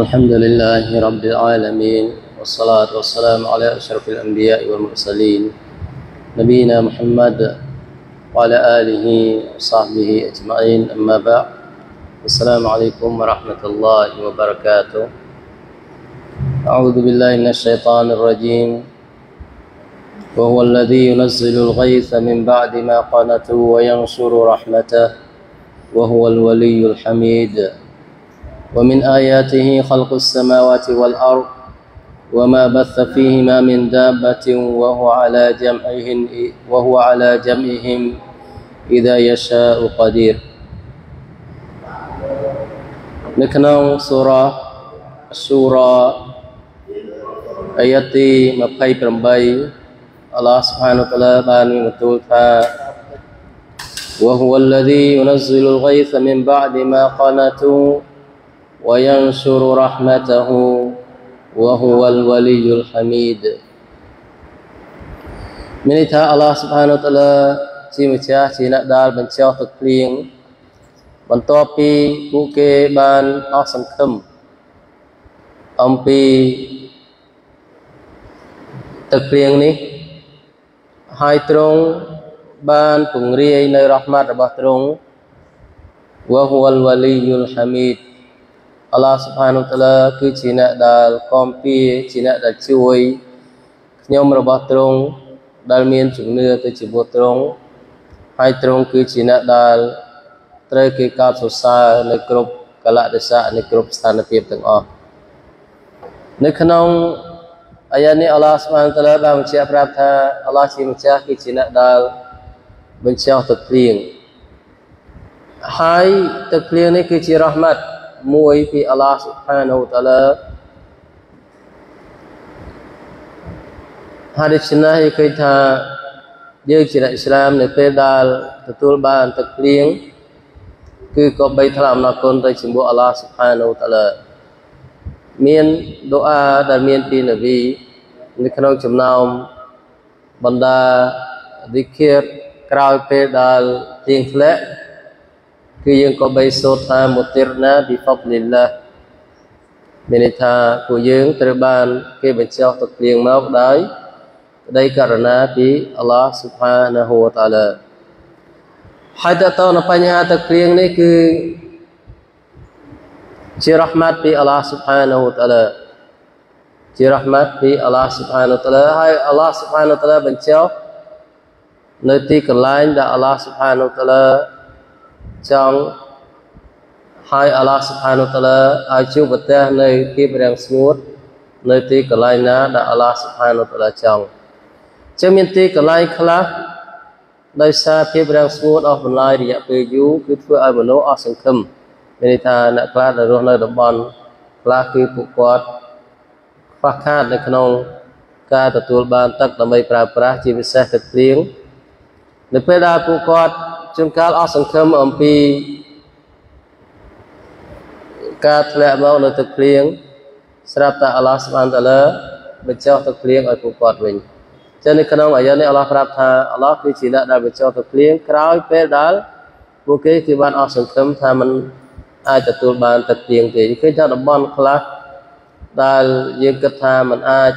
الحمد لله رب العالمين والصلاة والسلام على أشرف الأنبياء والمرسلين نبينا محمد وعلى آله وصحبه أجمعين. أما بعد السلام عليكم ورحمة الله وبركاته. أعوذ بالله من الشيطان الرجيم. وهو الذي ينزل الغيث من بعد ما قنطوا وينشر رحمته. وهو الولي الحميد. ومن آياته خلق السماوات والأرض وما بث فيهما من دابة وهو على جمعهم وهو على جمعهم إذا يشاء قدير នៅក្នុងសូរ៉ាសូរ៉ាអាយ៉ាទី28អល់ឡោះ سبحانه และ تعالى បានបន្ទូលថា وهو الذي ينزل الغيث من بعد ما قنطوا وينشر رحمته وهو الولي الحميد មានន័យថាអល់ឡោះសុបានតាឡាជាម្ចាស់ជាអ្នកដែលបញ្ចោះទឹកភ្លៀងបន្ទាប់ពីពួកគេបានអស់សង្ឃឹមអំពីទឹកភ្លៀងនេះហើយទ្រង់បានពង្រាយនៅរ៉ហ្មាត់របស់ទ្រង់វ៉ហ៊ូលវ៉លីយុលហាមីដ អល់ឡោះសុផានុតាឡាគឺជាអ្នកដែលគាំពៀជាអ្នកដែលជួយខ្ញុំរបស់ទ្រង់ដែលមានជំនឿទៅជាមួយទ្រង់ហើយទ្រង់គឺជាអ្នកដែលត្រូវគេកោតសរសើរនៅគ្រប់កលៈទេសៈនៅគ្រប់ស្ថានភាពទាំងអស់នៅក្នុងអាយ៉ានេះអល់ឡោះស្មានតាឡាបានបញ្ជាក់ប្រាប់ថាអល់ឡោះជាម្ចាស់គឺជាអ្នកដែលបញ្ចុះទឹកភ្លៀងហើយទឹកភ្លៀងនេះគឺជារ៉ហ្មាត់ មួយពីអល់ឡោះសុផានូតាឡាហើយដូច្នេះឃើញថាយើងជាអ្នកអ៊ីស្លាមនៅពេលដែលទទួលបានទឹកភ្លៀងគឺក៏បីថ្លាអំណរគុណទៅជាមួយអល់ឡោះសុផានូតាឡាមានដូអាដែលមានពីនប៊ីនៅក្នុងចំណោមបណ្ដាឌីឃីរក្រោយពេលដែលទៀងធ្លាក់ គឺយើងក៏បីសូត្រថាមុទិរណាប៊ីហ្វបលីឡាមានន័យថាពួកយើងត្រូវបាន គេបញ្ចុះទឹកភ្លៀងមកដោយក្តីករណាពីអល់ឡោះស៊ុបហានាហ៊ូវតាឡាហើយតើតើនៅបញ្ហាទឹកភ្លៀងនេះគឺជារ៉ហ្មាត់ពីអល់ឡោះស៊ុបហានាហ៊ូវតាឡាជារ៉ហ្មាត់ពីអល់ឡោះស៊ុបហានាតាឡាហើយអល់ឡោះស៊ុបហានាតាឡាបញ្ចុះនៅទីកន្លែងដែលអល់ឡោះស៊ុបហានាតាឡា ចង់ហើយអល់ឡោះស៊ុបហានុតាឡាឲ្យជួបប្រទះនៅភាពរាំងស្ងួត នៅទីកន្លែងណាដែលអល់ឡោះស៊ុបហានុតាឡាចង់ចឹងមានទីកន្លែងខ្លះដោយសារភាពរាំងស្ងួតអស់បន្លាយរយៈពេលយូរគឺធ្វើឲ្យមនុស្សអស់សង្ឃឹមមានន័យថាអ្នកខ្លះដែលរស់នៅតំបន់ខ្លះគឺពួកគាត់ខ្វះខាតនៅក្នុងការទទួលបានទឹកដើម្បីប្រើប្រាស់ជាពិសេសទឹកភ្លៀងនៅពេលដែលពួកគាត់ ជួនកាលអស់សង្ឃឹមអំពីការធ្លាក់មកនៅទឹកភ្លៀងស្រាប់តែអល់ឡោះស្បានតាឡាបញ្ចុះទឹកភ្លៀងឲ្យពួកគាត់វិញចឹងនៅក្នុងអាយ៉ានេះអល់ឡោះប្រាប់ថាអល់ឡោះគឺជាអ្នកដែលបញ្ចុះទឹកភ្លៀងក្រោយពេលដែលពួកគេគឺបានអស់សង្ឃឹមថាมันអាចទទួលបានទឹកភ្លៀងទេឃើញថាតំបន់ខ្លះដែលយើងគិតថាมันអាច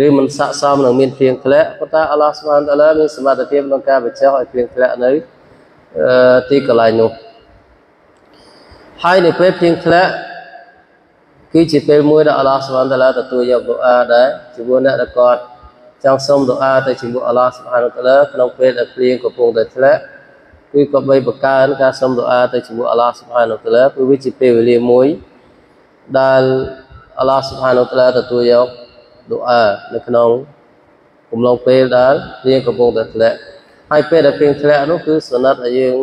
ឬមិនស័កសមនឹងមានភ្លៀងធ្លាក់ប៉ុន្តែអល់ឡោះស្មានតាឡាមានសមត្ថភាពក្នុងការបញ្ចុះឲ្យភ្លៀងធ្លាក់នៅទីកន្លែងនោះហើយនៅពេលភ្លៀងធ្លាក់គឺជាពេលមួយដែលអល់ឡោះស្មានតាឡាទទួលយកដូអាដែរជាមួយអ្នកដែលគាត់ចង់សុំដូអាទៅជាមួយអល់ឡោះស្មានតាឡាក្នុងពេលដែលភ្លៀងកំពុងតែធ្លាក់គឺក៏បីបង្កើនការសុំដូអាទៅជាមួយអល់ឡោះស្មានតាឡាព្រោះវាជាពេលវេលាមួយដែលអល់ឡោះស្មានតាឡាទទួលយក ដូអានៅក្នុងកំឡុងពេលដែលភ្លៀងកំពុងតែធ្លាក់ហើយពេលដែលភ្លៀងធ្លាក់នោះគឺសណាត់ឲ្យយើង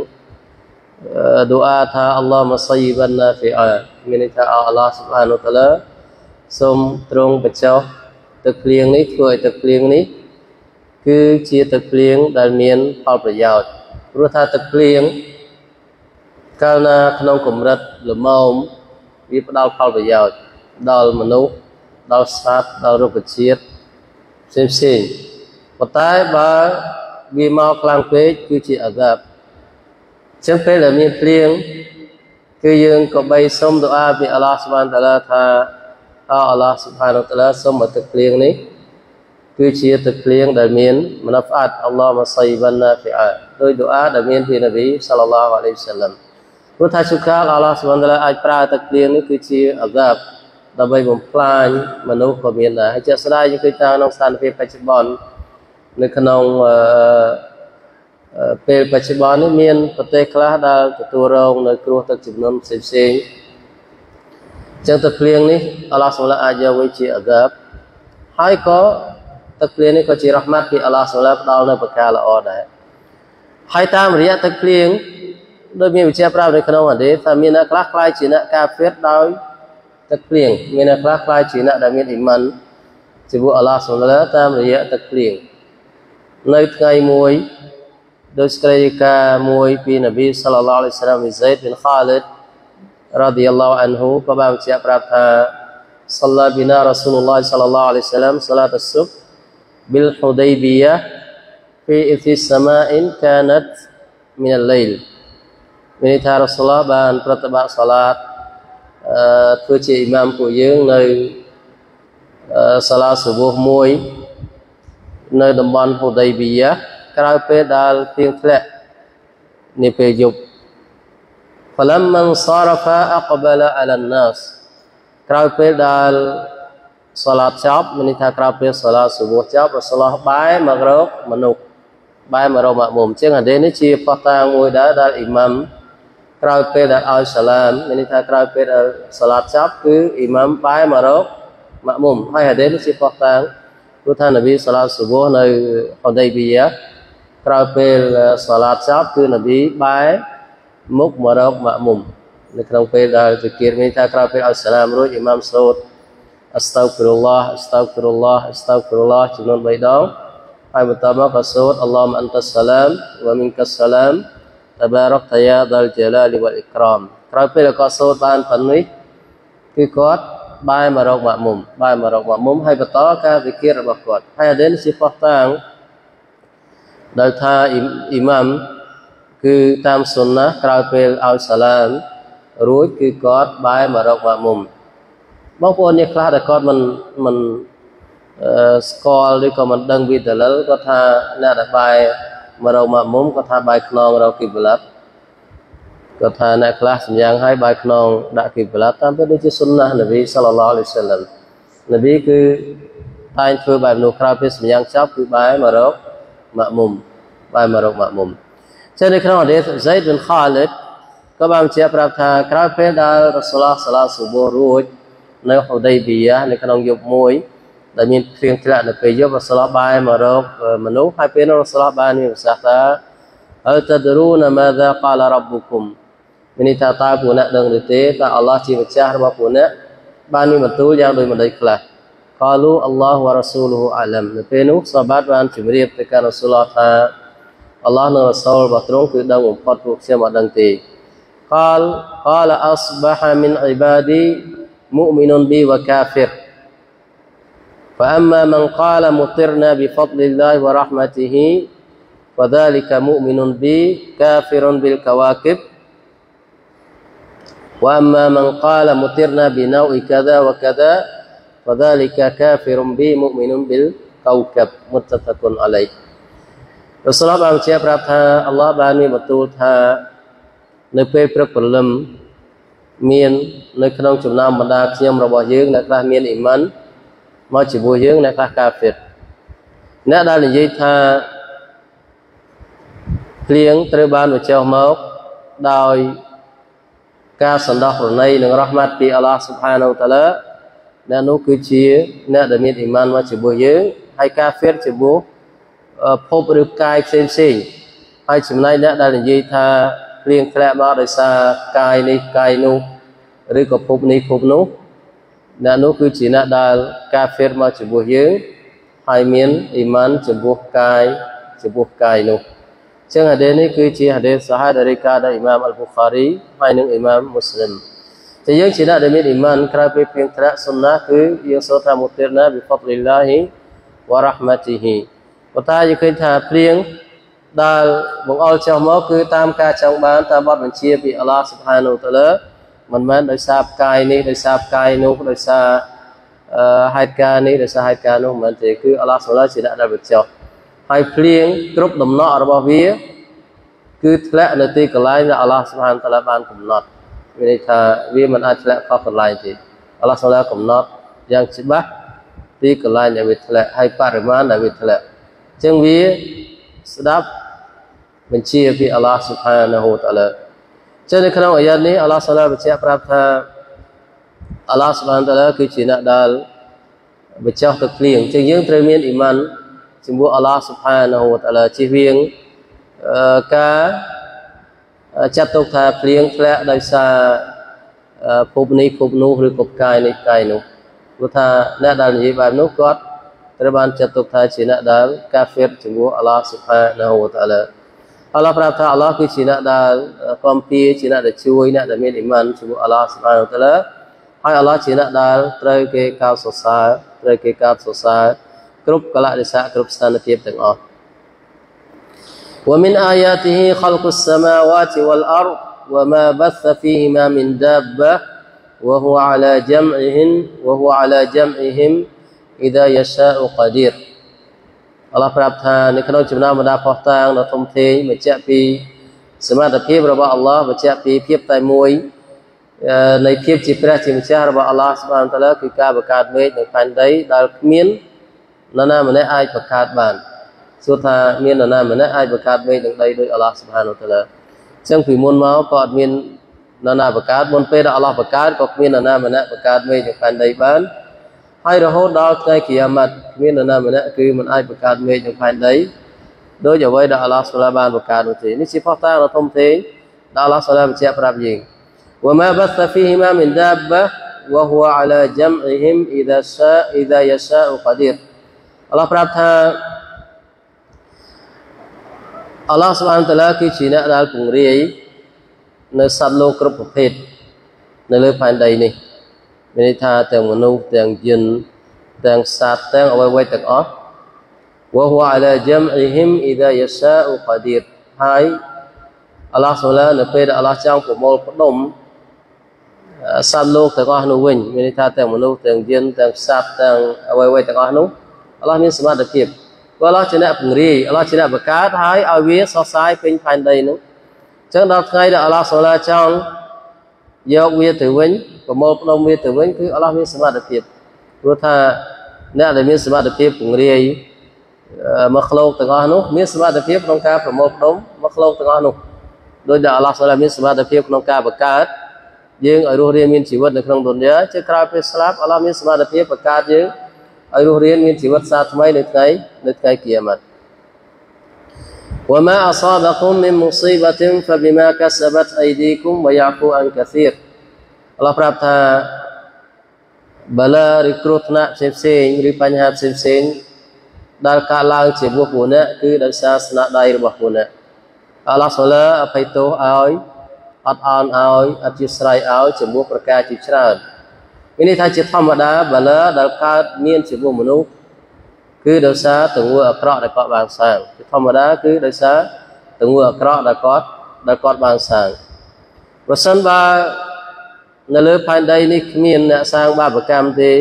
ដូអាថាអល់ឡោះម៉ាសៃបានណាហ្វីអាមានន័យថាអល់ឡោះស៊ុបហានូតាឡាសូមទ្រង់បញ្ចុះទឹកភ្លៀងនេះធ្វើឲ្យទឹកភ្លៀងនេះគឺជាទឹកភ្លៀងដែលមានផលប្រយោជន៍ព្រោះថាទឹកភ្លៀងកាលណាក្នុងកម្រិតល្មមវាផ្ដល់ផលប្រយោជន៍ដល់មនុស្ស ដល់សត្វដល់រុក្ខជាតិផ្សេងផ្សេងប៉ុន្តែបើវាមកខ្លាំងពេកគឺជាអាសាបអញ្ចឹងពេលដែលមានភ្លៀងគឺយើងក៏បីសុំទូអាពីអល់ឡោះស៊ុបហានតាឡាថាអល់ឡោះស៊ុបហានតាឡាសុំឲ្យទឹកភ្លៀងនេះគឺជាទឹកភ្លៀងដែលមានមនហ្វាតអល់ឡោះម៉ាសៃវ៉ាណាហ្វីអាដោយទូអាដែលមានពីនប៊ីសល្លឡោះអាឡៃហ៊ីវសល្លាមព្រោះថាជូកាលអល់ឡោះស៊ុបហានតាឡាអាចប្រើទឹកភ្លៀងនេះគឺជាអាហ្សាប ដើម្បីបំផ្លាញមនុស្សក៏មានដែរហើយជាក់ស្ដែងយើងឃើញថាក្នុងស្ថានភាពបច្ចុប្បន្ននៅក្នុងអឺពេលបច្ចុប្បន្ននេះមានប្រទេសខ្លះដែលទទួលរងនៅគ្រោះទឹកជំនន់ផ្សេងផ្សេងចឹងទឹកភ្លៀងនេះអល់ឡោះសូឡាអាចយកវាជាអាហ្កាបហើយក៏ទឹកភ្លៀងនេះក៏ជារ៉ហ្មាត់ពីអល់ឡោះសូឡាផ្ដល់នៅប្រការល្អដែរហើយតាមរយៈទឹកភ្លៀងដោយមានវិជាប្រាប់នៅក្នុងអដេថាមានអ្នកខ្លះខ្លាយជាអ្នកកាហ្វេតដោយ ទឹកភ្លៀងមានអ្នកខ្លះខ្លាយជាអ្នកដែលមានអ៊ីម៉ានជាមួយអល់ឡោះសូឡាតាមរយៈទឹកភ្លៀងនៅថ្ងៃមួយដោយស្ក្រីការមួយពីនប៊ីសល្លឡោះអាឡៃសាឡាមហ្សៃដប៊ីនខាលិតរ៉ាឌីយ៉ាឡោះអានហ៊ូក៏បានបញ្ជាក់ប្រាប់ថា صلى بنا رسول الله صلى الله عليه وسلم صلاة الصبح بالحديبية في إثي السماء كانت من الليل មានថារ៉ាស៊ូលឡោះបានប្រតិបត្តិសាឡាតអឺ ធ្វើជាអ៊ីម៉ាមពួកយើងនៅសាឡាសុបូហ៍មួយនៅតំបន់ហូដៃប៊ីយ៉ាក្រោយពេលដែលទៀងធ្លាក់នេះពេលយប់ فلما انصرف اقبل على الناس ក្រោយពេលដែលសាឡាតចប់មានន័យថាក្រោយពេលសាឡាតសុបូហ៍ចប់រសូលបែរមករកមនុស្សបែរមករកម៉ាក់មុំអញ្ចឹងអានេះជាផុសតាងមួយដែរដែលអ៊ីម៉ាំ ក្រោយពេលដែលឲ្យសាឡាមមានន័យថាក្រោយពេលដែលសាឡាតចប់គឺអ៊ីម៉ាំបែរមករកម៉ាក់មុំហើយហាឌីសនេះជាផុសតាងព្រោះថានប៊ីសាឡាតសុបូហ៍នៅហូដៃប៊ីយ៉ាក្រោយពេលសាឡាតចប់គឺនប៊ីបែរមុខមករកម៉ាក់មុំនៅក្នុងពេលដែលទៅគៀរមានថាក្រោយពេលឲ្យសាឡាមរួចអ៊ីម៉ាំសូត្រអស្តោហ្វីរុលឡោះអស្តោហ្វីរុលឡោះអស្តោហ្វីរុលឡោះចំនួន3ដងហើយបន្តមកក៏សូត្រអល់ឡោះអន្តាសាឡាមវ៉ាមីនកាសាឡាម តបារកតាយ៉ាដលជាឡាលីវលអ៊ីក្រមក្រោយពេលគាត់សូត្របានប៉ុណ្នេះគឺគាត់បែរមករកម៉ាក់មុំបែរមករកម៉ាក់មុំហើយបន្តការវិគិររបស់គាត់ហើយអានេះជាផុសតាងដែលថាអ៊ីម៉ាំគឺតាមសុនណាក្រោយពេលឲ្យសាឡាមរួចគឺគាត់បែរមករកម៉ាក់មុំបងប្អូននេះខ្លះដែលគាត់មិនមិនស្គាល់ឬក៏មិនដឹងវិដលលគាត់ថាអ្នកដែលបែរ មករកម៉ាក់មុំគាត់ថាបែរខ្នងរកគីប្លាត់គាត់ថាអ្នកខ្លះសម្យ៉ាងឲ្យបែរខ្នងដាក់គីប្លាត់តាមពិតដូចជាសុនណានប៊ីសល្លឡោះអាឡៃសាឡាមនប៊ីគឺតែងធ្វើបែបនោះក្រោយពេលសម្យ៉ាងចប់គឺបែរមករកម៉ាក់មុំបែរមករកម៉ាក់មុំចឹងនៅក្នុងអឌីសហ្សៃដប៊ិនខាលិតក៏បានបញ្ជាក់ប្រាប់ថាក្រោយពេលដែលរ៉ាស៊ូលឡោះសាឡាស៊ូបូរួចនៅហូដៃប៊ីយ៉ានៅក្នុងយប់មួយ ដែលមានព្រៀងធ្លាក់នៅពេលយប់រ៉ាស៊ូលឡោះបែរមករកមនុស្សហើយពេលនោះរ៉ាស៊ូលឡោះបានមានប្រសាសន៍ថាអលតដរូនម៉ាដាកាលរ៉ាបុគុមមានន័យថាតើពួកអ្នកដឹងឬទេតើអល់ឡោះជាម្ចាស់របស់ពួកអ្នកបានមានបន្ទូលយ៉ាងដូចម្ដេចខ្លះកលូអល់ឡោះវ៉ារ៉ាស៊ូលហ៊ូអាឡាំនៅពេលនោះសាបាតបានជម្រាបទៅកាន់រ៉ាស៊ូលឡោះថាអល់ឡោះនិងរ៉ាស៊ូលរបស់ទ្រង់គឺដឹងបំផុតពួកខ្ញុំអត់ដឹងទេ قال قال أصبح من عبادي مؤمن بي وكافر فأما من قال مطرنا بفضل الله ورحمته فذلك مؤمن بي كافر بالكواكب وأما من قال مطرنا بنوع كذا وكذا فذلك كافر بي مؤمن بالكوكب متفق عليه រសូលបានបញ្ជាប្រាប់ថាអល់ឡោះបានមានបន្ទូលថានៅពេលព្រឹកព្រលឹមមាននៅក្នុងចំណោមបណ្ដាខ្ញុំរបស់យើងអ្នកខ្លះមានអ៊ីម៉ាន មកជាមួយយើងអ្នកខ្លះកាហ្វិតអ្នកដែលនិយាយថាភ្លៀងត្រូវបានបញ្ចុះមកដោយការសន្តោសប្រណីនិងរ៉ហ្មាត់ពីអល់ឡោះស៊ុបហានូតាឡាអ្នកនោះគឺជាអ្នកដែលមានអ៊ីម៉ានមកជាមួយយើងហើយកាហ្វិតជាមួយភពឬកាយផ្សេងផ្សេងហើយចំណែកអ្នកដែលនិយាយថាភ្លៀងធ្លាក់មកដោយសារកាយនេះកាយនោះឬក៏ភពនេះភពនោះ អ្នកនោះគឺជាអ្នកដែលកាហ្វេរមកចំពោះយើងហើយមានអ៊ីម៉ានចំពោះកាយចំពោះកាយនោះអញ្ចឹងហាឌីសនេះគឺជាហាឌីសសាហាដែលរីកាដោយអ៊ីម៉ាមអលប៊ូខារីហើយនិងអ៊ីម៉ាមមូស្លីមតែយើងជាអ្នកដែលមានអ៊ីម៉ានក្រៅពីភ្លៀងធ្លាក់សុនណាគឺយើងសូត្រថាមុទិរណាបិហ្វដលីឡាហ៊ីវ៉ារ៉ាហ្មាទីហ៊ីប៉ុន្តែយើងឃើញថាភ្លៀងដែលបង្អល់ចុះមកគឺតាមការចង់បានតាមបទបញ្ជាពីអល់ឡោះស៊ុបហានូតាឡា មិនមែនដោយសារផ្កាយនេះដោយសារផ្កាយនោះដោយសារអឺហេតុការណ៍នេះដោយសារហេតុការណ៍នោះមិនមែនទេគឺអល់ឡោះសូឡាជាអ្នកដែលបញ្ចុះហើយភ្លៀងគ្រប់ដំណក់របស់វា គឺធ្លាក់នៅទីកន្លែងដែលអល់ឡោះសុបហានតាឡាបានកំណត់មានន័យថាវាមិនអាចធ្លាក់ខុសកន្លែងទេអល់ឡោះសូឡាកំណត់យ៉ាងច្បាស់ទីកន្លែងដែលវាធ្លាក់ហើយបរិមាណដែលវាធ្លាក់អញ្ចឹងវាស្ដាប់បញ្ជាពីអល់ឡោះសុបហានហូតាឡា ចឹងនៅក្នុងអាយ៉ាតនេះអល់ឡោះសូឡាបញ្ជាក់ប្រាប់ថាអល់ឡោះសុបហានតាឡាគឺជាអ្នកដែលបញ្ចុះទឹកភ្លៀងអញ្ចឹងយើងត្រូវមានអ៊ីម៉ានចំពោះអល់ឡោះសុបហានហូតាឡាជិះវៀងការចាត់ទុកថាភ្លៀងធ្លាក់ដោយសារភពនេះភពនោះឬក៏កាយនេះកាយនោះព្រោះថាអ្នកដែលនិយាយបែបនោះគាត់ត្រូវបានចាត់ទុកថាជាអ្នកដែលកាហ្វេរចំពោះអល់ឡោះសុបហានហូតាឡា អល់ឡោះប្រាប់ថាអល់ឡោះគឺជាអ្នកដែលកំពីជាអ្នកដែលជួយអ្នកដែលមានអ៊ីម៉ានចំពោះអល់ឡោះសុបហានតាឡាហើយអល់ឡោះជាអ្នកដែលត្រូវគេកោតសរសើរត្រូវគេកោតសរសើរគ្រប់កលៈទេសៈគ្រប់ស្ថានភាពទាំងអស់ ومن آياته خلق السماوات والأرض وما بث فيهما من دابة وهو على جمعهم وهو على جمعهم إذا يشاء قدير អល់ឡោះប្រាប់ថានៅក្នុងចំណោមបណ្ដាផុសតាងដ៏ធំធេងបញ្ជាក់ពីសមត្ថភាពរបស់អល់ឡោះបញ្ជាក់ពីភាពតែមួយនៃភាពជាព្រះជាម្ចាស់របស់អល់ឡោះស្បានតាឡាគឺការបង្កើតមេឃនៅផែនដីដែលគ្មាននរណាម្នាក់អាចបង្កើតបានសួរថាមាននរណាម្នាក់អាចបង្កើតមេឃនឹងដីដោយអល់ឡោះស្បានតាឡាអញ្ចឹងពីមុនមកក៏អត់មាននរណាបង្កើតមុនពេលដែលអល់ឡោះបង្កើតក៏គ្មាននរណាម្នាក់បង្កើតមេឃនៅផែនដីបាន ហើយរហូតដល់ថ្ងៃគីយ៉ាម៉ាត់គ្មាននរណាម្នាក់គឺមិនអាចបង្កើតមេឃនៅផែនដីដោយអ្វីដែលអល់ឡោះស្លាបានបង្កើតនោះទេនេះជាផុសតាងដ៏ធំធេងដែលអល់ឡោះស្លាបញ្ជាក់ប្រាប់យើង وما بث فيهما من دابة وهو على جمعهم إذا شاء إذا يشاء قدير អល់ឡោះប្រាប់ថាអល់ឡោះស្បានតាឡាគឺជាអ្នកដែលពង្រាយនៅសត្វលោកគ្រប់ប្រភេទនៅលើផែនដីនេះ មានន័យថាទាំងមនុស្សទាំងយិនទាំងសត្វទាំងអ្វីៗទាំងអស់ وهو على جمعهم إذا يشاء قدير ហើយអល់ឡោះសូឡានៅពេលដែលអល់ឡោះចង់ប្រមូលផ្ដុំសត្វលោកទាំងអស់នោះវិញមានន័យថាទាំងមនុស្សទាំងយិនទាំងសត្វទាំងអ្វីៗទាំងអស់នោះអល់ឡោះមានសមត្ថភាពព្រោះអល់ឡោះជាអ្នកពង្រាយអល់ឡោះជាអ្នកបង្កើតហើយឲ្យវាសរសើរពេញផែនដីនោះអញ្ចឹងដល់ថ្ងៃដែលអល់ឡោះសូឡាចង់យកវាទៅវិញ ប្រមូលផ្ដុំវាទៅវិញគឺអល់ឡោះមានសមត្ថភាពព្រោះថាអ្នកដែលមានសមត្ថភាពពង្រាយមកខ្លោកទាំងអស់នោះមានសមត្ថភាពក្នុងការប្រមូលផ្ដុំមកខ្លោកទាំងអស់នោះដោយដែលអល់ឡោះសូឡាមានសមត្ថភាពក្នុងការបង្កើតយើងឲ្យរស់រានមានជីវិតនៅក្នុងឌុនយ៉ាជាក្រោយពេលស្លាប់អល់ឡោះមានសមត្ថភាពបង្កើតយើងឲ្យរស់រានមានជីវិតសាថ្មីនៅថ្ងៃនៅថ្ងៃគីយ៉ាម៉ាត់ وما أصابكم من مصيبة فبما كسبت أيديكم ويعفو عن كثير អល់ឡោះប្រាប់ថាបលាឬគ្រោះថ្នាក់ផ្សេងផ្សេងឬបញ្ហាផ្សេងផ្សេងដែលកើតឡើងជាមួយពួកអ្នកគឺដោយសារស្នាដៃរបស់ពួកអ្នកអល់ឡោះសូឡាអភ័យទោសឲ្យអត់អន់ឲ្យអធិស្ឋានឲ្យជាមួយប្រការជាច្រើនមានន័យថាជាធម្មតាបលាដែលកើតមានជាមួយមនុស្សគឺដោយសារទង្វើអាក្រក់ដែលគាត់បានសាងជាធម្មតាគឺដោយសារទង្វើអាក្រក់ដែលគាត់ដែលគាត់បានសាងប្រសិនបើ នៅលើផែនដីនេះគ្មានអ្នកសាងបាបកម្មទេ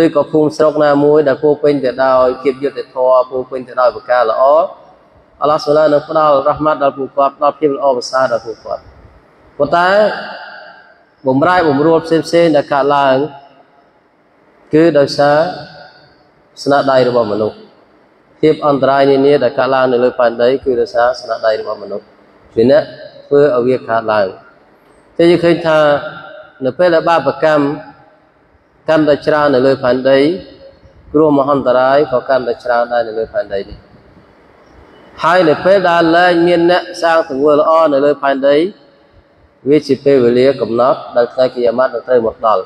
ឬក៏ភូមិស្រុកណាមួយដែលពោពេញទៅដោយភាពយុត្តិធម៌ពោពេញទៅដោយប្រការល្អអល់ឡោះសូឡានឹងផ្ដល់រ៉ហ្មាត់ដល់ពួកគាត់ផ្ដល់ភាពល្អប្រសើរដល់ពួកគាត់ប៉ុន្តែបំរែបំរួលផ្សេងផ្សេងដែលកើតឡើងគឺដោយសារស្នាដៃរបស់មនុស្សភាពអន្តរាយនានាដែលកើតឡើងនៅលើផែនដីគឺដោយសារស្នាដៃរបស់មនុស្សជាអ្នកធ្វើឲ្យវាកើតឡើងតែយើងឃើញថា នៅពេលដែលបាបកម្មកាន់តែច្រើននៅលើផែនដីគ្រោះមហន្តរាយក៏កាន់តែច្រើនដែរនៅលើផែនដីនេះហើយនៅពេលដែលលែងមានអ្នកសាងទង្វើល្អនៅលើផែនដីវាជាពេលវេលាកំណត់ដែលថ្ងៃគីយ៉ាម៉ាត់នឹងត្រូវមកដល់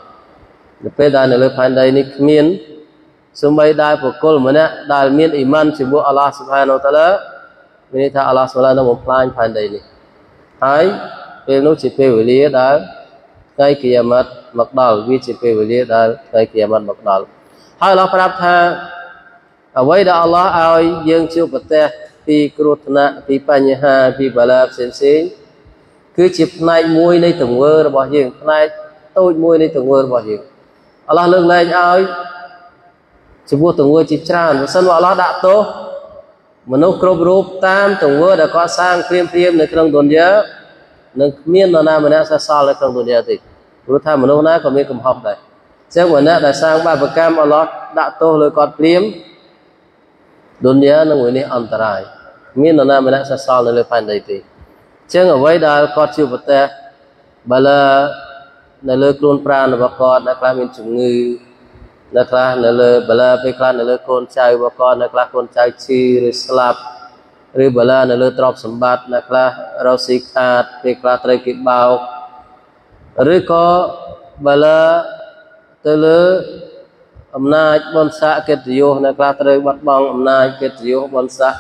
នៅពេលដែលនៅលើផែនដីនេះគ្មានសូម្បីដែលបុគ្គលម្នាក់ដែលមានអ៊ីម៉ានជាមួយអល់ឡោះស៊ុបហានូតាឡាមានន័យថាអល់ឡោះស៊ុបហានូនឹងបំផ្លាញផែនដីនេះហើយពេលនោះជាពេលវេលាដែល ថ្ងៃគីយ៉ាម៉ាត់មកដល់វាជាពេលវេលាដែលថ្ងៃគីយ៉ាម៉ាត់មកដល់ហើយអល់ឡោះប្រាប់ថាអ្វីដែលអល់ឡោះឲ្យយើងជួបប្រទះពីគ្រោះថ្នាក់ពីបញ្ហាពីបាឡាផ្សេងផ្សេងគឺជាផ្នែកមួយនៃទង្វើរបស់យើងផ្នែកតូចមួយនៃទង្វើរបស់យើងអល់ឡោះលើកលែងឲ្យចំពោះទង្វើជាច្រើនបើសិនបើអល់ឡោះដាក់ទោសមនុស្សគ្រប់រូបតាមទង្វើដែលគាត់សាងព្រាមព្រាមនៅក្នុងទុនយ៉ា នឹងគ្មាននរណាម្នាក់សេសសល់នៅក្នុងទុនយ៉ាទេព្រោះថាមនុស្សណាក៏មានកំហុសដែរអញ្ចឹងម្នាក់ដែលសាងបាបកម្មអល់ឡោះដាក់ទោសលើគាត់ព្រាមទុនយ៉ានឹងមួយនេះអន្តរាយមាននរណាម្នាក់សេសសល់នៅលើផែនដីទេអញ្ចឹងអ្វីដែលគាត់ជាប្រទេសបើលើនៅលើខ្លួនប្រាណរបស់គាត់ដែលខ្លះមានជំងឺនៅខ្លះនៅលើបលាពេលខ្លះនៅលើកូនចៅរបស់គាត់នៅខ្លះកូនចៅឈឺឬស្លាប់ ឬបលានៅលើទ្រព្យសម្បត្តិនៅខ្លះរកស៊ីខាតពេលខ្លះត្រូវគេបោកឬក៏បលាទៅលើអំណាចបនស័កកិត្តិយសនៅខ្លះត្រូវបាត់បង់អំណាចកិត្តិយសបនស័ក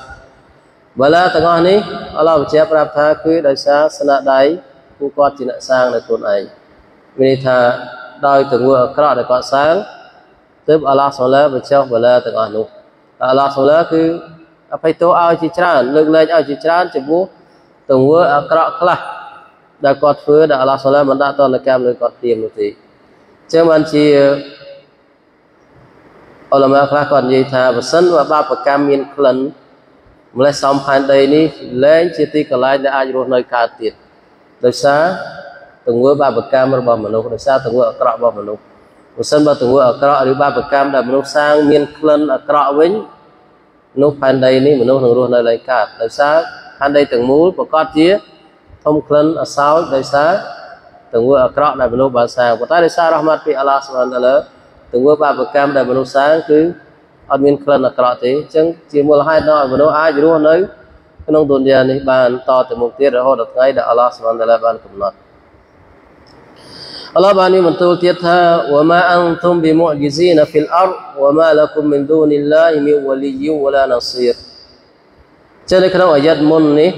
បលាទាំងអស់នេះអល់ឡោះបញ្ជាក់ប្រាប់ថាគឺដោយសារស្នាដៃពួកគាត់ជាអ្នកសាងនៅខ្លួនឯងមានន័យថាដោយទង្វើអាក្រក់ដែលគាត់សាងទើបអល់ឡោះសូឡាបញ្ចុះបលាទាំងអស់នោះអល់ឡោះសូឡាគឺ អភ័យទោសឲ្យជាច្រើនលើកលែងឲ្យជាច្រើនចំពោះទង្វើអាក្រក់ខ្លះដែលគាត់ធ្វើដែលអល់ឡោះសូឡាមិនដាក់ទណ្ឌកម្មលើគាត់ទៀមនោះទេអញ្ចឹងបានជាអលមាខ្លះគាត់និយាយថាបើសិនបើបាបកម្មមានក្លិនម្លេះសំផែនដីនេះលែងជាទីកន្លែងដែលអាចរស់នៅកើតទៀតដោយសារទង្វើបាបកម្មរបស់មនុស្សដោយសារទង្វើអាក្រក់របស់មនុស្សបើសិនបើទង្វើអាក្រក់ឬបាបកម្មដែលមនុស្សសាងមានក្លិនអាក្រក់វិញ នោះផែនដីនេះមនុស្សនឹងរស់នៅឡើយកើតដោយសារផែនដីទាំងមូលប្រកបជាធំក្លិនអសោចដោយសារទង្វើអាក្រក់ដែលមនុស្សបានសាងប៉ុន្តែដោយសាររ៉ហ្មាត់ពីអល់ឡោះសុបហានតាឡាទង្វើបាបកម្មដែលមនុស្សសាងគឺអត់មានក្លិនអាក្រក់ទេអញ្ចឹងជាមូលហេតុដល់ឲ្យមនុស្សអាចរស់នៅក្នុងទុនយ៉ានេះបានតទៅមុខទៀតរហូតដល់ថ្ងៃដែលអល់ឡោះសុបហានតាឡាបានកំណត់ អល់ឡោះបានមានបន្ទូលទៀតថាវ៉ាម៉ាអនតុមប៊ីមុអ៊ជីស៊ីនហ្វីលអរវ៉ាម៉ាលគុមមិនឌូនីឡាហ៊ីមីវលីយវឡាណាស៊ីរចឹងនៅក្នុងអាយ៉ាត់មុននេះ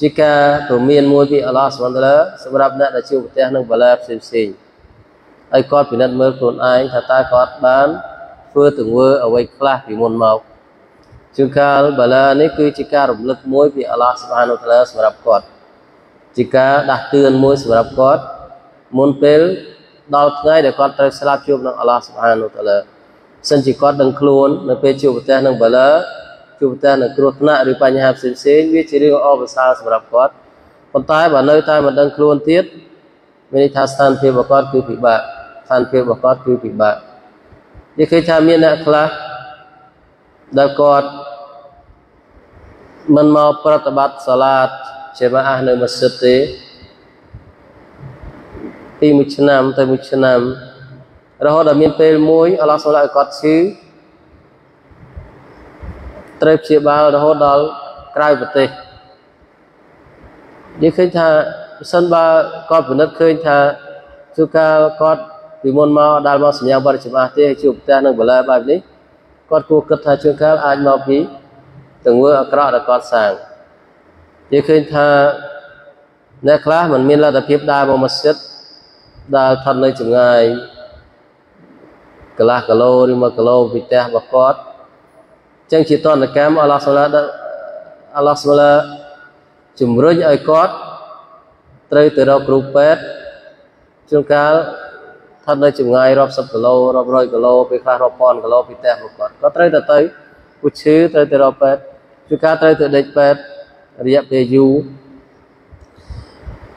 ជាការព្រមានមួយពីអល់ឡោះសុបហានតាឡាសម្រាប់អ្នកដែលជួបប្រទះនឹងបលាផ្សេងផ្សេងហើយគាត់ពិនិត្យមើលខ្លួនឯងថាតើគាត់បានធ្វើទង្វើអ្វីខ្លះពីមុនមកជួនកាលបលានេះគឺជាការរំលឹកមួយពីអល់ឡោះសុបហានតាឡាសម្រាប់គាត់ជាការដាស់តឿនមួយសម្រាប់គាត់ មុនពេលដល់ថ្ងៃដែលគាត់ត្រូវស្លាប់ជួបនឹងអល់ឡោះសុបហានតាឡាសិនជាគាត់ដឹងខ្លួននៅពេលជួបប្រទះនឹងបលាជួបប្រទះនឹងគ្រោះថ្នាក់ឬបញ្ហាផ្សេងផ្សេងវាជារឿងអបអរសាសម្រាប់គាត់ប៉ុន្តែបើនៅតែមិនដឹងខ្លួនទៀតមានន័យថាស្ថានភាពរបស់គាត់គឺពិបាកស្ថានភាពរបស់គាត់គឺពិបាកនិយាយឃើញថាមានអ្នកខ្លះដែលគាត់មិនមកប្រតិបត្តិសាឡាតជាម៉ាអះនៅមស្ជីតទេ ពីមួយឆ្នាំទៅមួយឆ្នាំរហូតដល់មានពេលមួយអល់ឡោះសូមឲ្យគាត់ឈឺត្រូវព្យាបាលរហូតដល់ក្រៅប្រទេសនិយាយឃើញថាបើសិនបើគាត់ពិនិត្យឃើញថាជួនកាលគាត់ពីមុនមកដល់មកសញ្ញាបរិច្បាស់ទេជួបផ្ទះនឹងបលាបែបនេះគាត់គួរគិតថាជួនកាលអាចមកពីទង្វើអាក្រក់ដែលគាត់សាងនិយាយឃើញថាអ្នកខ្លះមិនមានលទ្ធភាពដើរមកម៉ាស៊ីត ដើរថត់នៅចម្ងាយកន្លះគីឡូឬ1គីឡូពីផ្ទះរបស់គាត់ចឹងជាតនកម្មអល់ឡោះសូឡាអល់ឡោះសូឡាជំរុញឲ្យគាត់ត្រូវទៅរកគ្រូពេទ្យជួនកាលថត់នៅចម្ងាយរាប់សិបគីឡូរាប់រយគីឡូពេលខ្លះរាប់ពាន់គីឡូពីផ្ទះរបស់គាត់គាត់ត្រូវទៅទៅពូឈឺត្រូវទៅរកពេទ្យជួនកាលត្រូវទៅដេកពេទ្យរយៈពេលយូរ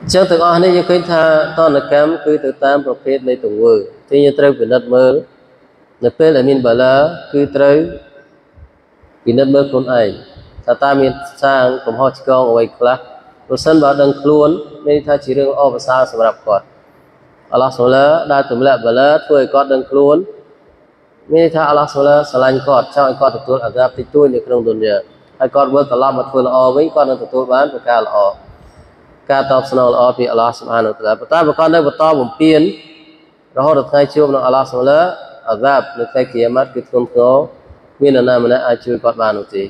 អញ្ចឹងទាំងអស់នេះយើងឃើញថាតនកម្មគឺទៅតាមប្រភេទនៃទង្វើទីយើងត្រូវពិនិត្យមើលនៅពេលដែលមានបាឡាគឺត្រូវពិនិត្យមើលខ្លួនឯងថាតើមានសាងកំហុសឆ្គងអ្វីខ្លះប្រសិនបើដឹងខ្លួនមានថាជារឿងអបអរសាសម្រាប់គាត់អល់ឡោះសូឡាដែលទម្លាក់បាឡាធ្វើឲ្យគាត់ដឹងខ្លួនមានថាអល់ឡោះសូឡាស្រឡាញ់គាត់ចង់ឲ្យគាត់ទទួលអាហ្សាបតិចតួចនៅក្នុងទុនយ៉ាហើយគាត់វិលត្រឡប់មកធ្វើល្អវិញគាត់នឹងទទួលបានប្រការល្អ ការតបស្នងល្អពីអល់ឡោះសុបហានតាឡាប៉ុន្តែបើគាត់នៅបន្តបំពេញរហូតដល់ថ្ងៃជួបនឹងអល់ឡោះសូឡាអាហ្សាបនៅថ្ងៃគីយ៉ាម៉ាត់គឺធ្ងន់ធ្ងរមាននរណាម្នាក់អាចជួយគាត់បាននោះទេ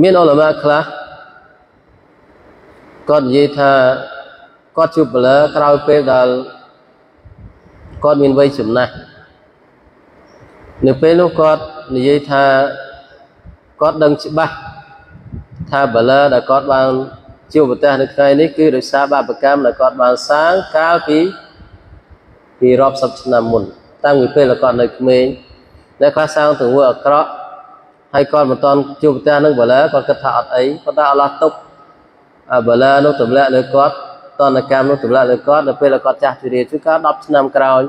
មានអុលមាខ្លះគាត់និយាយថាគាត់ជួបបលើក្រោយពេលដែលគាត់មានវ័យចំណាស់នៅពេលនោះគាត់និយាយថាគាត់ដឹងច្បាស់ ថាបលឺដែលគាត់បានជួបប្រទះនៅថ្ងៃនេះគឺដោយសារបាបកម្មដែលគាត់បានសាងកាលពីពីរាប់សិបឆ្នាំមុនតាំងពីពេលគាត់នៅក្មេងដែលខ្លះសាងទង្វើអាក្រក់ហើយគាត់មិនតាន់ជួបប្រទះនឹងបលឺគាត់គិតថាអត់អីប៉ុន្តែអល់ឡោះទុកបលឺនោះទម្លាក់លើគាត់តនកម្មនោះទម្លាក់លើគាត់នៅពេលគាត់ចាស់ជរាគឺកាល10ឆ្នាំក្រោយ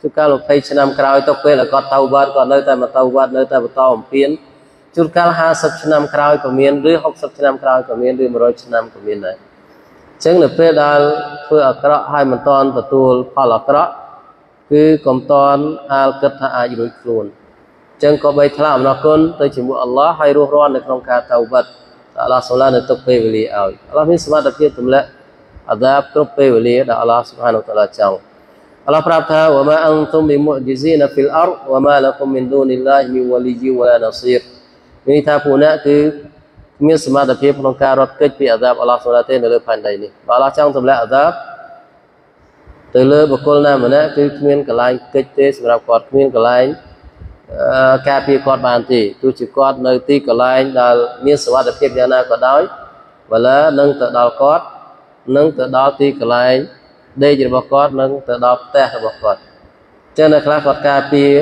គឺកាល20ឆ្នាំក្រោយទៅពេលគាត់ទៅវត្តគាត់នៅតែមកទៅវត្តនៅតែបន្តអំពាន ជួនកាល50ឆ្នាំក្រោយក៏មានឬ60ឆ្នាំក្រោយក៏មានឬ100ឆ្នាំក៏មានដែរអញ្ចឹងនៅពេលដែលធ្វើអាក្រក់ហើយមិនតាន់ទទួលផលអាក្រក់គឺកុំតាន់អាលគិតថាអាចរួចខ្លួនអញ្ចឹងក៏បីថ្លាអំណរគុណទៅជាមួយអល់ឡោះហើយរស់រាននៅក្នុងការតៅបាត់អល់ឡោះសូឡានៅទុកពេលវេលាឲ្យអល់ឡោះមានសមត្ថភាពទម្លាក់អាដាបគ្រប់ពេលវេលាដែលអល់ឡោះសុបហានតាឡាចង់អល់ឡោះប្រាប់ថាវ៉ាម៉ាអនតុមប៊ីមុអ៊ជីស៊ីនហ្វីលអរវ៉ាម៉ាលកុំមីនឌូនីឡាហ៊ីមីវ៉ាលីយីវ៉ាឡាណាស៊ីរមា នថាពួកអ្នកគឺមានសមត្ថភាពក្នុងការរត់គេចពីអាដាបអល់ឡោះសូឡាទេនៅលើផែនដីនេះបើអល់ឡោះចង់ទម្លាក់អាដាបទៅលើបុគ្គលណាម្នាក់គឺគ្មានកន្លែងគេចទេសម្រាប់គាត់គ្មានកន្លែងការពារគាត់បានទេទោះជាគាត់នៅទីកន្លែងដែលមានសុវត្ថិភាពយ៉ាងណាក៏ដោយបើលើនឹងទៅដល់គាត់នឹងទៅដល់ទីកន្លែងដេករបស់គាត់នឹងទៅដល់ផ្ទះរបស់គាត់ចឹងនៅខ្លះគាត់ការពារ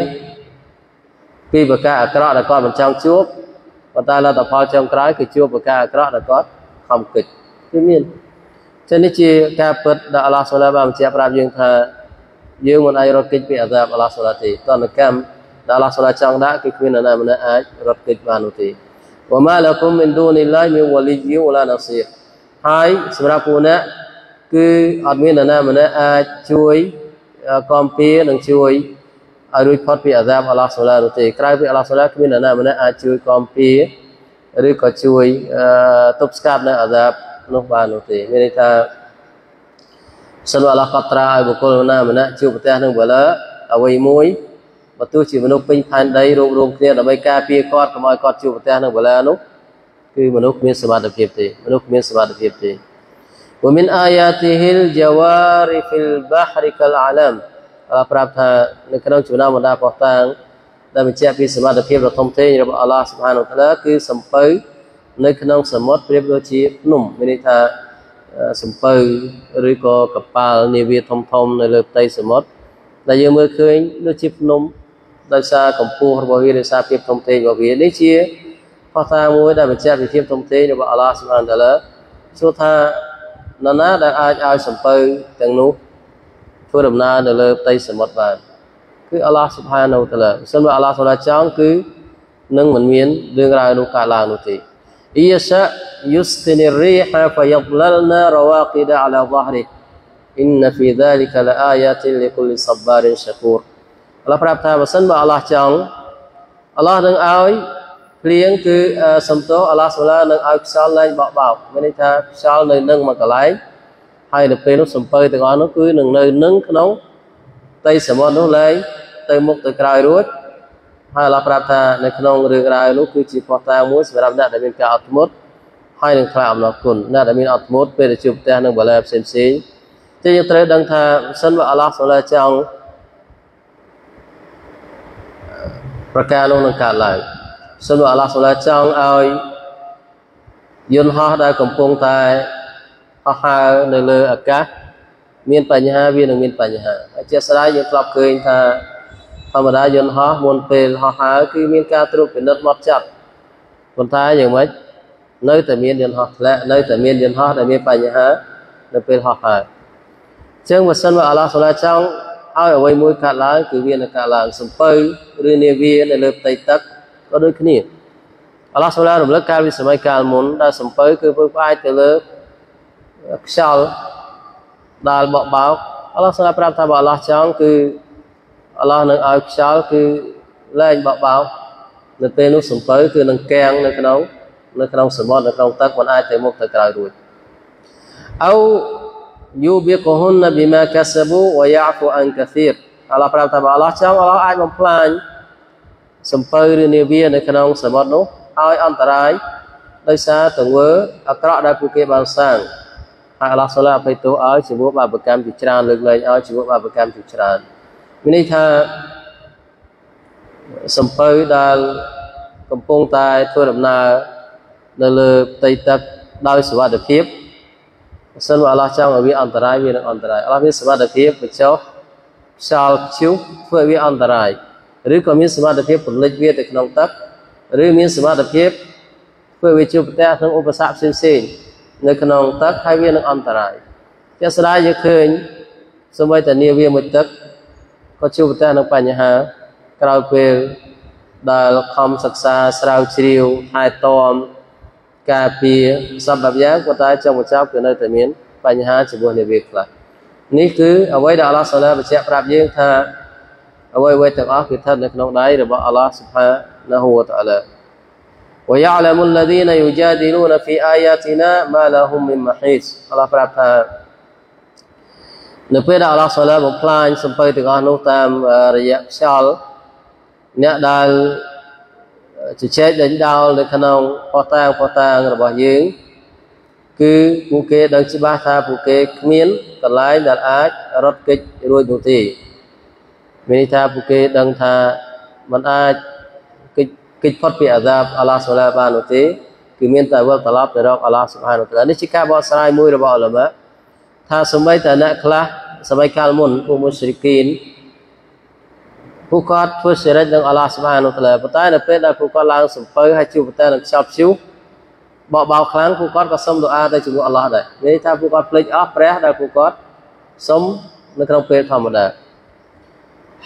ពីបកាអាក្រក់ដែលគាត់មិនចង់ជួប ប៉ុន្តែលទ្ធផលចុងក្រោយគឺជួបបកាអាក្រក់ដែលគាត់ខំគិតគឺមានចឹងនេះជាការពិតដែលអល់ឡោះសូឡាបានបញ្ជាក់ប្រាប់យើងថាយើងមិនអាចរត់គេចពីអាសាបអល់ឡោះសូឡាទេតនកម្មដែលអល់ឡោះសូឡាចង់ដាក់គឺគ្មាននរណាម្នាក់អាចរត់គេចបាននោះទេវ៉ាម៉ាឡាគុំមិនឌូនីឡាមីវ៉ាលីយវ៉ាឡាណាស៊ីរហើយសម្រាប់ពួកអ្នកគឺអត់មាននរណាម្នាក់អាចជួយកំពីនិងជួយ ឲ្យរួចផុតពីអាសាបអល់ឡោះសូឡានោះទេក្រៅពីអល់ឡោះសូឡាគ្មាននរណាម្នាក់អាចជួយកំពីឬក៏ជួយទប់ស្កាត់នៅអាសាបនោះបាននោះទេមានន័យថាសិនអល់ឡោះកត់ត្រាឲ្យបុគ្គលណាម្នាក់ជួបប្រទះនឹងបលើអ្វីមួយបើទោះជាមនុស្សពេញផែនដីរួមរួមគ្នាដើម្បីការពារគាត់កុំឲ្យគាត់ជួបប្រទះនឹងបលើនោះគឺមនុស្សគ្មានសមត្ថភាពទេមនុស្សគ្មានសមត្ថភាពទេ ومن آياته الجوار في البحر كالعلم អល់ឡោះ ប្រាប់ថានៅក្នុងចំណោមបណ្ដាប៉ុស្តាងដែលបញ្ជាក់ពីសមត្ថភាពដ៏ធំធេងរបស់អល់ឡោះសុបហានវតាឡាគឺសំពៅនៅក្នុងសមុទ្រប្រៀបដូចជាភ្នំមានន័យថាសំពៅឬក៏កប៉ាល់នាវាធំធំនៅលើផ្ទៃសមុទ្រដែលយើងមើលឃើញដូចជាភ្នំដោយសារកម្ពស់របស់វាដោយសារភាពធំធេងរបស់វានេះជាផុសតាមួយដែលបញ្ជាក់ពីភាពធំធេងរបស់អល់ឡោះសុបហានតាឡាសួរថានរណាដែលអាចឲ្យសំពៅទាំងនោះ ធ្វើដំណើរនៅលើផ្ទៃសមុទ្របានគឺអល់ឡោះស៊ុបហានូតាឡាមិនសិនបើអល់ឡោះសូឡាចង់គឺនឹងមិនមានរឿងរ៉ាវនោះកើតឡើងនោះទេអ៊ីយ៉ាសាយុស្ទីនីរីហាហ្វាយ៉ាប់លលណារវ៉ាគីដាអាឡាហ្វាហរីអ៊ីនហ្វីដាលីកាឡាអាយ៉ាទីលីគុលសាបារិនសាគូរអល់ឡោះប្រាប់ថាបើសិនបើអល់ឡោះចង់អល់ឡោះនឹងឲ្យភ្លៀងគឺសំទោអល់ឡោះសូឡានឹងឲ្យខ្យល់ឡើងបក់បោកមានន័យថាខ្យល់នៅនឹងមួយកន្លែង ហើយនៅពេលនោះសំពើទាំងអស់នោះគឺនឹងនៅនឹងក្នុងដីសមុទ្រនោះលែងទៅមុខទៅក្រោយរួចហើយអល់ឡោះប្រាប់ថានៅក្នុងរឿងរ៉ាវនោះគឺជាផុសតាងមួយសម្រាប់អ្នកដែលមានការអត់ធ្មត់ហើយនឹងថ្លែងអំណរគុណអ្នកដែលមានអត់ធ្មត់ពេលដែលជួបផ្ទះនឹងបលែផ្សេងផ្សេងតែយើងត្រូវដឹងថាសិនបើអល់ឡោះសូឡាចង់ប្រការនោះនឹងកើតឡើងសិនបើអល់ឡោះសូឡាចង់ឲ្យយន្តហោះដែលកំពុងតែ ហោះហើរនៅលើអាកាសមានបញ្ហាវានឹងមានបញ្ហាហើយជាស្ដាយយើងធ្លាប់ឃើញថាធម្មតាយន្តហោះមុនពេលហោះហើរគឺមានការត្រួតពិនិត្យមកចាត់ប៉ុន្តែយ៉ាងម៉េចនៅតែមានយន្តហោះធ្លាក់នៅតែមានយន្តហោះដែលមានបញ្ហានៅពេលហោះហើរអញ្ចឹងបើសិនបើអាឡោះសូឡាចង់ឲ្យអ្វីមួយកើតឡើងគឺវានឹងកើតឡើងសំពៅឬនាវានៅលើផ្ទៃទឹកក៏ដូចគ្នាអាឡោះសូឡារំលឹកកាលពីសម័យកាលមុនដែលសំពៅគឺពឹងផ្អែកទៅលើ ខ្យល់ដែលបក់បោកអាឡោះសូឡាប្រាប់ថាបើអាឡោះចង់គឺអល់ឡោះនឹងឲ្យខ្យល់គឺលែងបបោកនៅពេលនោះសំពៅគឺនឹងកៀងនៅក្នុងនៅក្នុងសមុទ្រនៅក្នុងទឹកមិនអាចទៅមុខទៅក្រោយរួចអោយូបិកហ៊ុនប៊ីម៉ាកាសាប៊ូវយ៉ាហ្វូអានកាធីរអល់ឡោះប្រាប់ថាបើអល់ឡោះចង់អល់ឡោះអាចបំផ្លាញសំពៅឬនាវានៅក្នុងសមុទ្រនោះឲ្យអន្តរាយដោយសារទង្វើអាក្រក់ដែលពួកគេបានសាង ហើយអល់ឡោះសូឡាអភ័យទោសឲ្យជាមួយបាបកម្មជាច្រើនលើកលែងឲ្យជាមួយបាបកម្មជាច្រើនមានន័យថាសំពៅដែលកំពុងតែធ្វើដំណើរនៅលើផ្ទៃទឹកដោយសុវត្ថិភាពបើសិនបើអល់ឡោះចង់ឲ្យវាអន្តរាយវានឹងអន្តរាយអល់ឡោះមានសុវត្ថិភាពបញ្ចុះខ្យល់ខ្ជុះធ្វើឲ្យវាអន្តរាយឬក៏មានសមត្ថភាពពន្លិចវាទៅក្នុងទឹកឬមានសមត្ថភាពធ្វើវាជួបប្រទះក្នុងឧបសគ្គផ្សេងៗ នៅក្នុងទឹកហើយវានឹងអន្តរាយជាស្ដាយយើងឃើញសម្បីតែនាវាមួយទឹកក៏ជួបប្រទះនឹងបញ្ហាក្រោយពេលដែលខំសិក្សាស្រាវជ្រាវថែទាំការពារសពបែបយ៉ាងក៏តែចុងបញ្ចប់គឺនៅតែមានបញ្ហាចំពោះនាវាខ្លះនេះគឺអ្វីដែលអល់ឡោះសាឡាបញ្ជាក់ប្រាប់យើងថាអ្វីអ្វីទាំងអស់គឺស្ថិតនៅក្នុងដៃរបស់អល់ឡោះស៊ុបហានាហ៊ូវតាអាឡា ويعلم الذين يجادلون في آياتنا ما لهم من محيص អល់ឡោះប្រាប់ថានៅពេលដែលអល់ឡោះសាឡាបំផ្លាញសំពៅទាំងអស់នោះតាមរយៈខ្យល់អ្នកដែលជជែកដេញដោលនៅក្នុងផោះតាងផោះតាងរបស់យើងគឺពួកគេដឹងច្បាស់ថាពួកគេគ្មានកន្លែងដែលអាចរត់គេចរួចនោះទេមានន័យថាពួកគេដឹងថាมันអាច គេចគេចផុតពីអាសាបអល់ឡោះសុលាបាននោះទេគឺមានតែវិលត្រឡប់ទៅរកអល់ឡោះសុបហានតាឡានេះជាការបកស្រាយមួយរបស់អលមាថាសម្បីតែអ្នកខ្លះសម័យកាលមុនពួកមុស្រិគីនពួកគាត់ធ្វើសិរិចនឹងអល់ឡោះសុបហានតាឡាប៉ុន្តែនៅពេលដែលពួកគាត់ឡើងសំពៅហើយជួបតែនឹងខ្ចប់ជួបបបោខ្លាំងពួកគាត់ក៏សុំដូអាទៅជាមួយអល់ឡោះដែរមានន័យថាពួកគាត់ភ្លេចអស់ព្រះដែលពួកគាត់សុំនៅក្នុងពេលធម្មតា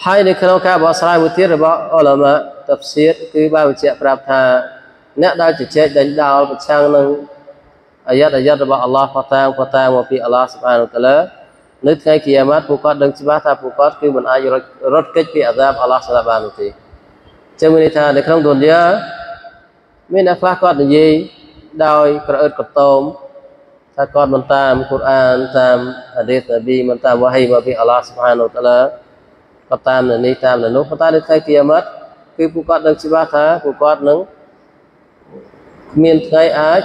ហើយនៅក្នុងការបកស្រាយមួយទៀតរបស់អលមាតាហ្វសៀតគឺបានបញ្ជាក់ប្រាប់ថាអ្នកដែលជជែកដេញដោលប្រឆាំងនឹងអាយ៉ាតអាយ៉ាតរបស់អល់ឡោះផតាងផតាងមកពីអល់ឡោះសុបហានតាឡានៅថ្ងៃគីយ៉ាម៉ាត់ពួកគាត់ដឹងច្បាស់ថាពួកគាត់គឺមិនអាចរត់គេចពីអាសាបអល់ឡោះសុបហាននោះទេចឹងមានន័យថានៅក្នុងឌុនយ៉ាមានអ្នកខ្លះគាត់និយាយដោយក្រអឺតកតោមថាគាត់មិនតាមកូរ៉ានតាមហាឌីសនប៊ីមិនតាមវ៉ាហ៊ីមកពីអល់ឡោះសុបហានតាឡា ក៏តាមនៅនេះតាមនៅនោះប៉ុន្តែនៅថ្ងៃគីយ៉ាម៉ាត់គឺពួកគាត់ដឹងច្បាស់ថាពួកគាត់នឹងគ្មានថ្ងៃអាច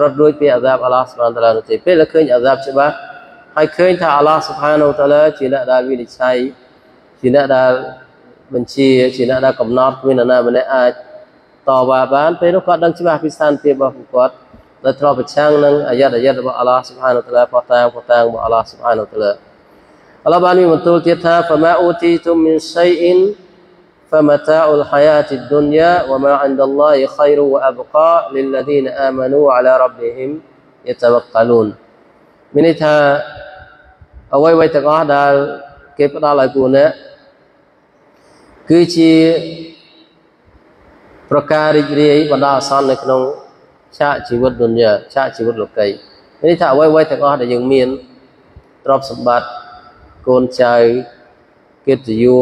រត់រួចពីអាសាបអល់ឡោះសុបហានតាឡានោះទេពេលដែលឃើញអាសាបច្បាស់ហើយឃើញថាអល់ឡោះសុបហានតាឡាជាអ្នកដែលវិនិច្ឆ័យជាអ្នកដែលបញ្ជាជាអ្នកដែលកំណត់គ្មាននរណាម្នាក់អាចតវ៉ាបានពេលនោះគាត់ដឹងច្បាស់ពីស្ថានភាពរបស់ពួកគាត់ដែលធ្លាប់ប្រឆាំងនឹងអាយ៉ាតអាយ៉ាតរបស់អល់ឡោះសុបហានតាឡាផុសតាងផុសតាងរបស់អល់ឡោះសុបហានតាឡា អល់ឡោះបានមានបន្ទូលទៀតថា فما اوتيتم من شيء فمتاع الحياة الدنيا وما عند الله خير وأبقى للذين آمنوا على ربهم يتوكلون មានន័យថាអ្វីៗទាំងអស់ដែលគេផ្ដល់ឲ្យពួកអ្នកគឺជាប្រការរីករាយបណ្ដោះអាសន្ននៅក្នុងឆាកជីវិតឌុនយ៉ាឆាកជីវិតលោកីមានន័យថាអ្វីៗទាំងអស់ដែលយើងមានទ្រព្យសម្បត្តិ កូនចៅកិត្តិយស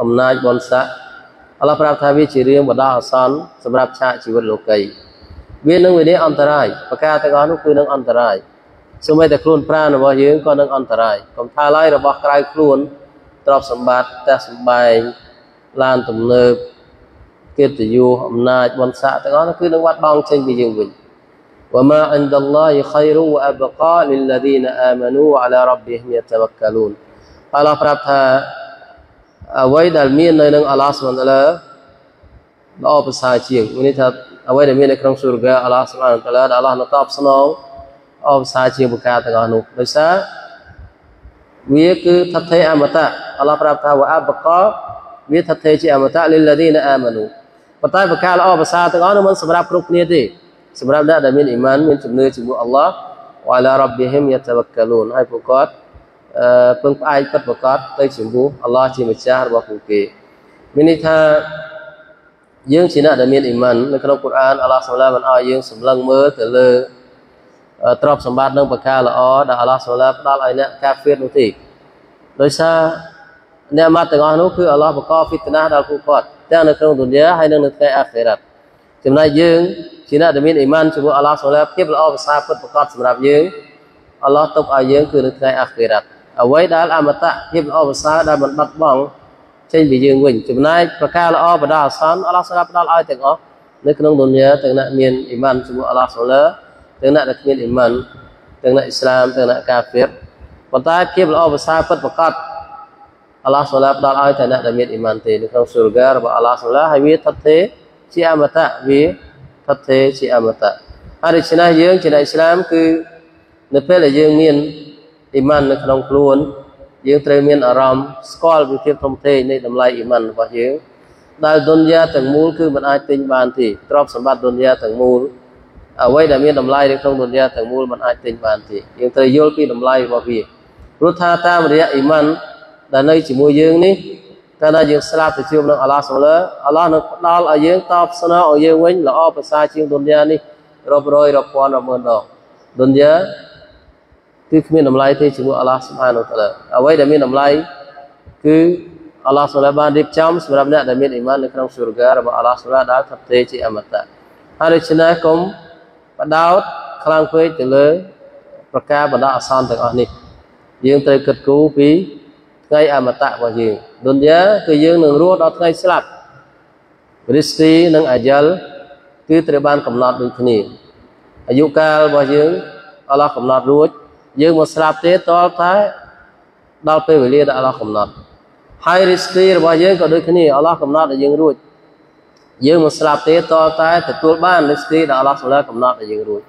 អំណាចបនស័កអល់ឡោះប្រាប់ថាវាជារឿងបដាអាសន្នសម្រាប់ឆាកជីវិតលោកីវានឹងវិនិច្ឆ័យអន្តរាយប្រការទាំងអស់នោះគឺនឹងអន្តរាយសូម្បីតែខ្លួនប្រាណរបស់យើងក៏នឹងអន្តរាយកុំថាឡើយរបស់ក្រៅខ្លួនទ្រព្យសម្បត្តិផ្ទះសម្បែងឡានទំនើបកិត្តិយសអំណាចបនស័កទាំងអស់នោះគឺនឹងបាត់បង់ចេញពីយើងវិញ وما عند الله خير وأبقى للذين آمنوا وعلى ربهم يتوكلون អល់ឡោះប្រាប់ថាអ្វីដែលមាននៅនឹងអល់ឡោះសុបហានតាឡាល្អប្រសើរជាងមានន័យថាអ្វីដែលមាននៅក្នុងសូរហ្គាអល់ឡោះសុបហានតាឡាដែលអល់ឡោះនឹងតបស្នងល្អប្រសើរជាងប្រការទាំងអស់នោះដោយសារវាគឺថថេអមតៈអល់ឡោះប្រាប់ថាវអបកវាថថេជាអមតៈលិលឡាឌីនអាម៉ានូប៉ុន្តែប្រការល្អប្រសើរទាំងអស់នោះមិនសម្រាប់គ្រប់គ្នាទេសម្រាប់អ្នកដែលមានអ៊ីម៉ានមានជំនឿជាមួយអល់ឡោះវ៉ាឡារ៉ាប៊ីហ៊ីមយ៉ាតវកាលូនហើយពួកគាត់ ពឹងផ្អែកពិតប្រកបទៅចំពោះអល់ឡោះជាម្ចាស់របស់ពួកគេមានន័យថាយើងជាអ្នកដែលមានអ៊ីម៉ាននៅក្នុងកូរ៉ានអល់ឡោះសម្លាបានឲ្យយើងសម្លឹងមើលទៅលើទ្រព្យសម្បត្តិនិងប្រការល្អដែលអល់ឡោះសម្លាផ្ដល់ឲ្យអ្នកកាហ្វេរនោះទេដោយសារអ្នកម៉ាត់ទាំងអស់នោះគឺអល់ឡោះបង្កហ្វីតណាដល់ពួកគាត់ទាំងនៅក្នុងទុនយ៉ាហើយនិងនៅថ្ងៃអាខិរ៉ាត់ចំណែកយើងជាអ្នកដែលមានអ៊ីម៉ានជាមួយអល់ឡោះសម្លាភាពល្អភាសាពិតប្រកបសម្រាប់យើងអល់ឡោះទុកឲ្យយើងគឺនៅថ្ងៃអាខិរ៉ាត់ អ្វីដែលអមតៈភាពល្អប្រសើរដែលមិនបាត់បង់ចេញពីយើងវិញចំណែកប្រការល្អបដាអសន្នអល់ឡោះស្រាប់ផ្ដល់ឲ្យទាំងអស់នៅក្នុងឌុនយ៉ាទាំងអ្នកមានអ៊ីម៉ានជាមួយអល់ឡោះសូឡាទាំងអ្នកដែលគ្មានអ៊ីម៉ានទាំងអ្នកអ៊ីស្លាមទាំងអ្នកកាហ្វៀរប៉ុន្តែភាពល្អប្រសើរពិតប្រាកដអល់ឡោះសូឡាផ្ដល់ឲ្យតែអ្នកដែលមានអ៊ីម៉ានទេនៅក្នុងស៊ូរហ្គារបស់អល់ឡោះសូឡាហើយវាថិតទេជាអមតៈវាថិតទេជាអមតៈហើយដូច្នេះយើងជាអ្នកអ៊ីស្លាមគឺនៅពេលដែលយើងមាន អ៊ីម៉ាននៅក្នុងខ្លួន យើងត្រូវមានអារម្មណ៍ស្គាល់ពីភាពធំធេងនៃតម្លៃអ៊ីម៉ានរបស់យើងដែលឌុនយ៉ាទាំងមូលគឺមិនអាចទិញបានទេទ្រព្យសម្បត្តិឌុនយ៉ាទាំងមូលអ្វីដែលមានតម្លៃនៅក្នុងឌុនយ៉ាទាំងមូលមិនអាចទិញបានទេយើងត្រូវយល់ពីតម្លៃរបស់វាព្រោះថាតាមរយៈអ៊ីម៉ានដែលនៅជាមួយយើងនេះកាលណាយើងស្លាប់ទៅជួបនឹងអាឡោះសូឡាអាឡោះនឹងផ្ដល់ឲ្យយើងតបស្នងឲ្យយើងវិញល្អប្រសើរជាងឌុនយ៉ានេះរាប់រយរាប់ពាន់រាប់ម៉ឺនដងឌុនយ៉ា គឺគ្មានតម្លៃទេជាមួយអាឡោះសុបហានូតាឡាអ្វីដែលមានតម្លៃគឺអាឡោះសូឡាបានរៀបចំសម្រាប់អ្នកដែលមានអ៊ីម៉ាននៅក្នុងសុរហ្គារបស់អាឡោះសូឡាដែលថាទេជាអមតៈហើយដូច្នេះកុំបដោតខ្លាំងពេកទៅលើប្រការបណ្ដោះអាសន្នទាំងអស់នេះយើងត្រូវគិតគូរពីថ្ងៃអមតៈរបស់យើងឌុនយ៉ាគឺយើងនឹងរស់ដល់ថ្ងៃស្លាប់រិស្ទីនិងអាយ៉លគឺត្រូវបានកំណត់ដូចគ្នាអាយុកាលរបស់យើងអល់ឡោះកំណត់រួច យើងមកស្លាប់ទេតលតែដល់ពេលវេលាដែលអល់ឡោះកំណត់ហើយរិស្ទីរបស់យើងក៏ដូចគ្នាអល់ឡោះកំណត់ឲ្យយើងរួចយើងមកស្លាប់ទេតលតែទទួលបានរិស្ទីដែលអល់ឡោះសម្រាប់កំណត់ឲ្យយើងរួច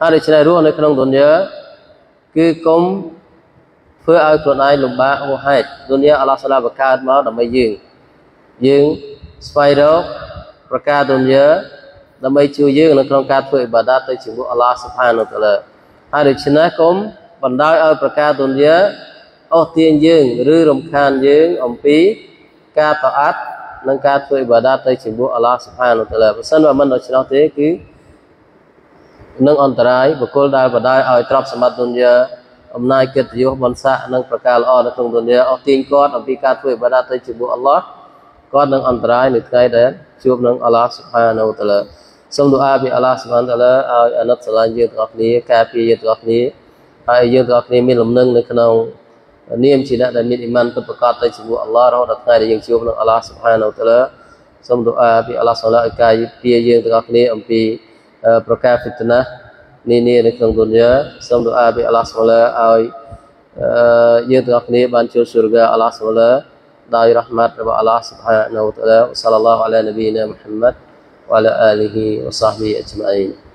ហើយដូច្នេះរស់នៅក្នុងឌុនយ៉ាគឺគុំធ្វើឲ្យខ្លួនឯងលំបាកហួសហេតុឌុនយ៉ាអល់ឡោះសាឡាបង្កើតមកដើម្បីយើងយើងស្វែងរកប្រការឌុនយ៉ាដើម្បីជួយយើងនៅក្នុងការធ្វើអ៊ីបាដាតទៅជាមួយអល់ឡោះសុបហានតាឡាហើយដូច្នេះគុំ បណ្ដោយឲ្យប្រការឌុនយ៉ាអស់ទាញយើងឬរំខានយើងអំពីការតអាត់និងការធ្វើអ៊ីបាដាតទៅជាមួយអល់ឡោះសុបហានតាឡាបើសិនបើមិនដូច្នោះទេគឺនឹងអន្តរាយបុគ្គលដែលបណ្ដោយឲ្យទ្រព្យសម្បត្តិឌុនយ៉ាអំណាចកិត្តិយសបន្សាក់និងប្រការល្អនៅក្នុងទុនីអស់ទាញគាត់អំពីការធ្វើបាដាទៅជាមួយអល់ឡោះគាត់នឹងអន្តរាយនៅថ្ងៃដែលជួបនឹងអល់ឡោះសុបហានូតាឡាសូមទូអាពីអល់ឡោះសុបហានតាឡាឲ្យអាណិតស្រឡាញ់យើងទាំងអស់គ្នាការពារយើងទាំងអស់គ្នា ហើយយើងទាំងអស់គ្នាមានលំនឹងនៅក្នុងនាមជាអ្នកដែលមានអ៊ីម៉ានពិតប្រាកដទៅជាមួយអល់ឡោះរហូតដល់ថ្ងៃដែលយើងជួបនឹងអល់ឡោះ سبحانه และ تعالى សូមទូអាពីអល់ឡោះសូមឲ្យកាយពាយើងទាំងអស់គ្នាអំពីប្រការហ្វីតណានានានៅក្នុងឌុនយ៉ាសូមទូអាពីអល់ឡោះសូមឲ្យយើងទាំងអស់គ្នាបានជួបសុរហ្គាអល់ឡោះសូមដោយរហមតរបស់អល់ឡោះ سبحانه และ تعالى សល្លឡោះអាឡានប៊ីណាមហាម៉ាត់វ៉ាឡាអាលីហ៊ីវ៉ាសាហ្ប៊ីអជ្មាអ៊ីន